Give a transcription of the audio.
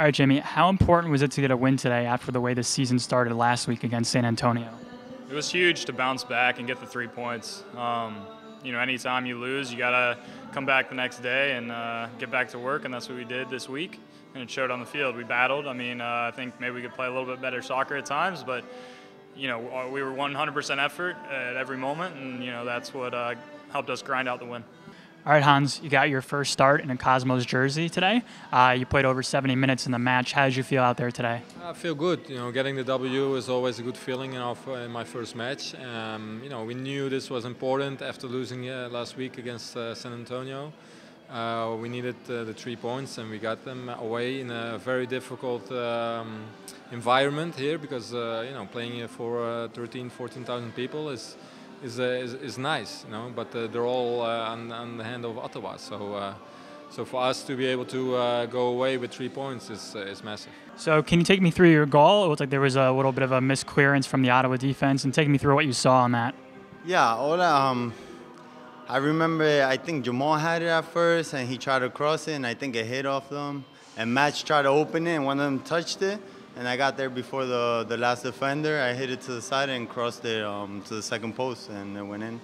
All right, Jimmy, how important was it to get a win today after the way the season started last week against San Antonio? It was huge to bounce back and get the three points. Um, you know, anytime you lose, you got to come back the next day and uh, get back to work, and that's what we did this week. And it showed on the field. We battled. I mean, uh, I think maybe we could play a little bit better soccer at times, but you know, uh, we were 100% effort at every moment, and you know that's what uh, helped us grind out the win. All right, Hans, you got your first start in a Cosmos jersey today. Uh, you played over 70 minutes in the match. How did you feel out there today? I feel good. You know, getting the W is always a good feeling. You know, in my first match. Um, you know, we knew this was important after losing uh, last week against uh, San Antonio. Uh, we needed uh, the three points, and we got them away in a very difficult um, environment here because uh, you know playing for 13, 14,000 people is is, uh, is, is, nice, you know, but uh, they're all uh, on, on, the hand of Ottawa. So, so for us to be able to go away with three points is, is massive. So can you take me through your goal? It looked like there was a little bit of a misclearance from the Ottawa defense, and take me through what you saw on that. Yeah, all um, I remember. I think Jamal had it at first, and he tried to cross it, and I think it hit off them. And Match tried to open it, and one of them touched it and I got there before the, the last defender. I hit it to the side and crossed it um, to the second post, and it went in.